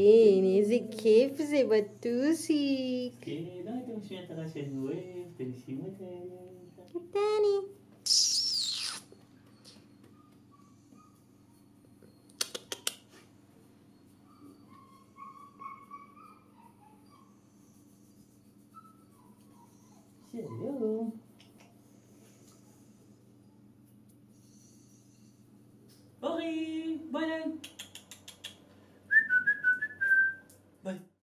Nesse que fazer batusik. Okay, dah kita mesti antara saya dua. Dari sini teh. Dani. Hello. Bye then. but